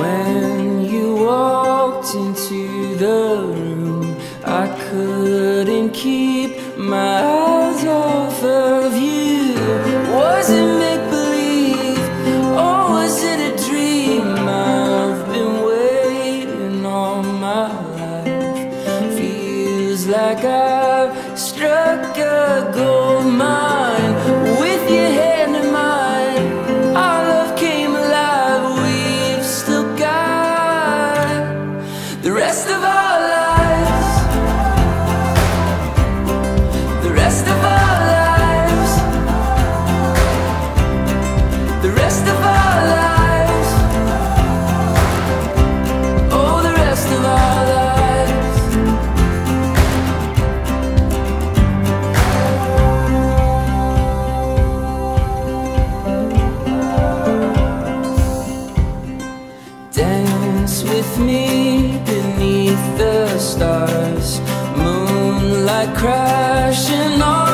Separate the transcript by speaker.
Speaker 1: When you walked into the room, I couldn't keep my eyes off of you. Was it make my life. Feels like I've struck a gold Dance with me beneath the stars. Moonlight crashing on